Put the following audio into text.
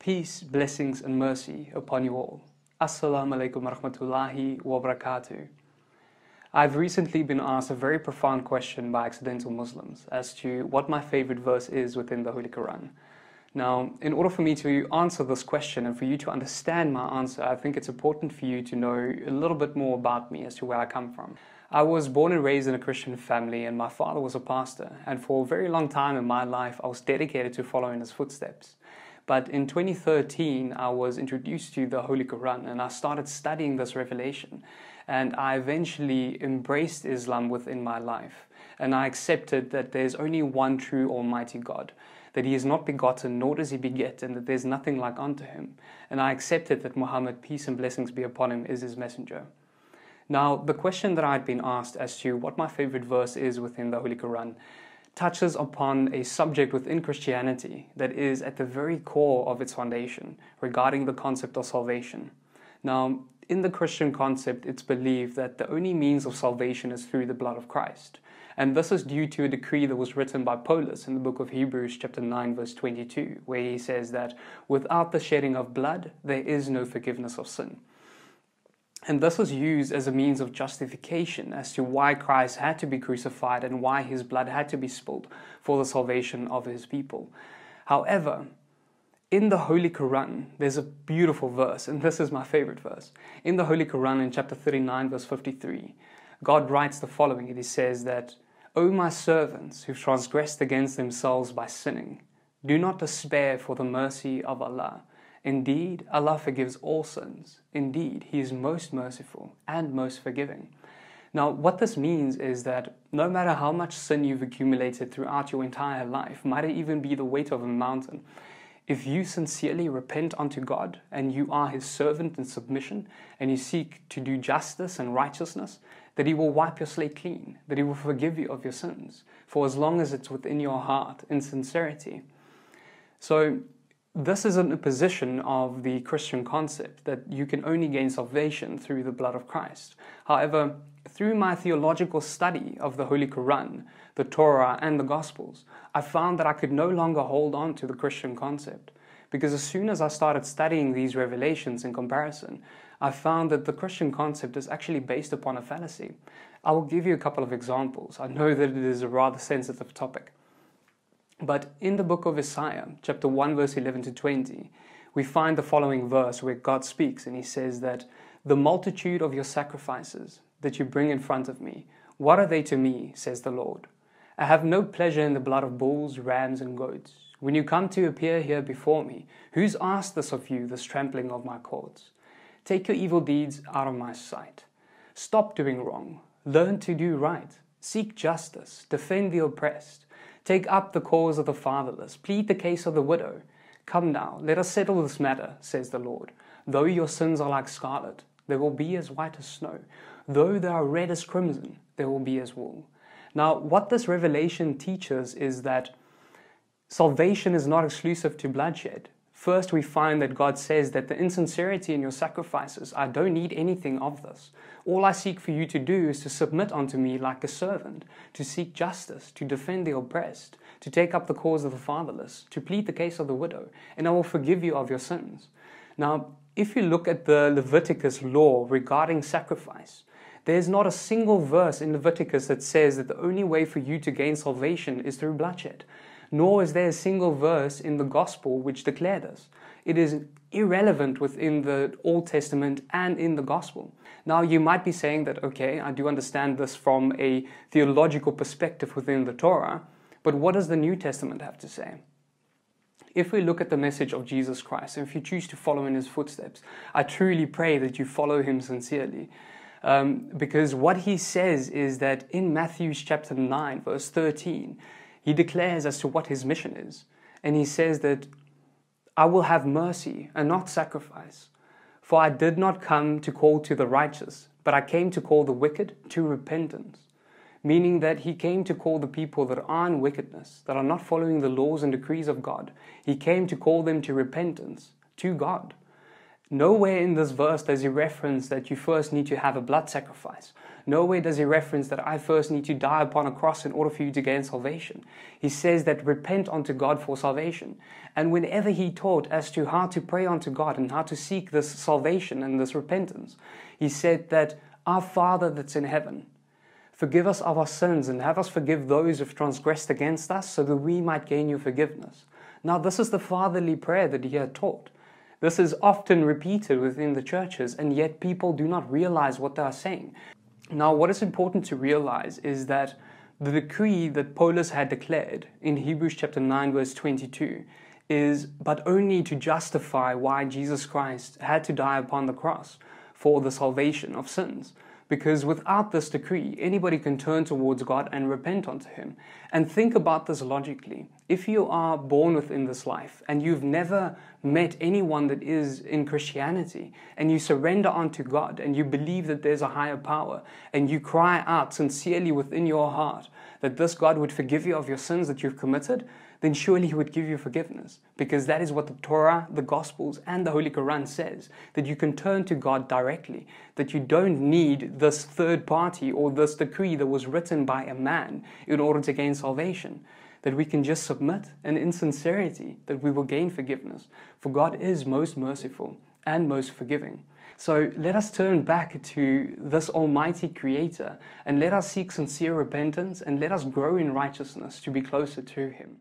Peace, blessings, and mercy upon you all. Assalamu alaikum wa rahmatullahi wa. I've recently been asked a very profound question by accidental Muslims as to what my favorite verse is within the Holy Quran. Now, in order for me to answer this question and for you to understand my answer, I think it's important for you to know a little bit more about me as to where I come from. I was born and raised in a Christian family, and my father was a pastor. And for a very long time in my life, I was dedicated to following his footsteps. But in 2013, I was introduced to the Holy Quran and I started studying this revelation. And I eventually embraced Islam within my life. And I accepted that there's only one true Almighty God, that He is not begotten, nor does He beget, and that there's nothing like unto Him. And I accepted that Muhammad, peace and blessings be upon Him, is His messenger. Now, the question that I'd been asked as to what my favorite verse is within the Holy Quran touches upon a subject within Christianity that is at the very core of its foundation regarding the concept of salvation. Now, in the Christian concept, it's believed that the only means of salvation is through the blood of Christ. And this is due to a decree that was written by Paulus in the book of Hebrews, chapter 9, verse 22, where he says that without the shedding of blood, there is no forgiveness of sin. And this was used as a means of justification as to why Christ had to be crucified and why his blood had to be spilled for the salvation of his people. However, in the Holy Quran, there's a beautiful verse, and this is my favorite verse. In the Holy Quran, in chapter 39, verse 53, God writes the following. He says that, O my servants who've transgressed against themselves by sinning, do not despair for the mercy of Allah Indeed, Allah forgives all sins. Indeed, He is most merciful and most forgiving. Now, what this means is that no matter how much sin you've accumulated throughout your entire life, might it even be the weight of a mountain, if you sincerely repent unto God and you are His servant in submission and you seek to do justice and righteousness, that He will wipe your slate clean, that He will forgive you of your sins, for as long as it's within your heart in sincerity. So, this is an opposition of the Christian concept that you can only gain salvation through the blood of Christ. However, through my theological study of the Holy Quran, the Torah, and the Gospels, I found that I could no longer hold on to the Christian concept. Because as soon as I started studying these revelations in comparison, I found that the Christian concept is actually based upon a fallacy. I will give you a couple of examples. I know that it is a rather sensitive topic. But in the book of Isaiah, chapter 1, verse 11 to 20, we find the following verse where God speaks and he says that the multitude of your sacrifices that you bring in front of me, what are they to me, says the Lord? I have no pleasure in the blood of bulls, rams, and goats. When you come to appear here before me, who's asked this of you, this trampling of my courts? Take your evil deeds out of my sight. Stop doing wrong. Learn to do right. Seek justice. Defend the oppressed. Take up the cause of the fatherless, plead the case of the widow. Come now, let us settle this matter, says the Lord. Though your sins are like scarlet, they will be as white as snow. Though they are red as crimson, they will be as wool. Now, what this revelation teaches is that salvation is not exclusive to bloodshed. First, we find that God says that the insincerity in your sacrifices, I don't need anything of this. All I seek for you to do is to submit unto me like a servant, to seek justice, to defend the oppressed, to take up the cause of the fatherless, to plead the case of the widow, and I will forgive you of your sins. Now, if you look at the Leviticus law regarding sacrifice, there's not a single verse in Leviticus that says that the only way for you to gain salvation is through bloodshed nor is there a single verse in the gospel which declare this. It is irrelevant within the Old Testament and in the gospel. Now, you might be saying that, okay, I do understand this from a theological perspective within the Torah, but what does the New Testament have to say? If we look at the message of Jesus Christ, and if you choose to follow in his footsteps, I truly pray that you follow him sincerely. Um, because what he says is that in Matthew chapter 9, verse 13, he declares as to what his mission is. And he says that I will have mercy and not sacrifice. For I did not come to call to the righteous, but I came to call the wicked to repentance. Meaning that he came to call the people that are in wickedness, that are not following the laws and decrees of God. He came to call them to repentance, to God. Nowhere in this verse does he reference that you first need to have a blood sacrifice. Nowhere does he reference that I first need to die upon a cross in order for you to gain salvation. He says that repent unto God for salvation. And whenever he taught as to how to pray unto God and how to seek this salvation and this repentance, he said that our Father that's in heaven, forgive us of our sins and have us forgive those who have transgressed against us so that we might gain your forgiveness. Now, this is the fatherly prayer that he had taught. This is often repeated within the churches, and yet people do not realize what they are saying. Now, what is important to realize is that the decree that Paulus had declared in Hebrews chapter 9, verse 22, is but only to justify why Jesus Christ had to die upon the cross for the salvation of sins. Because without this decree, anybody can turn towards God and repent unto Him. And think about this logically. If you are born within this life and you've never met anyone that is in Christianity and you surrender unto God and you believe that there's a higher power and you cry out sincerely within your heart that this God would forgive you of your sins that you've committed, then surely He would give you forgiveness. Because that is what the Torah, the Gospels, and the Holy Quran says that you can turn to God directly, that you don't need this third party or this decree that was written by a man in order to gain salvation. That we can just submit and in sincerity that we will gain forgiveness. For God is most merciful and most forgiving. So let us turn back to this Almighty Creator and let us seek sincere repentance and let us grow in righteousness to be closer to Him.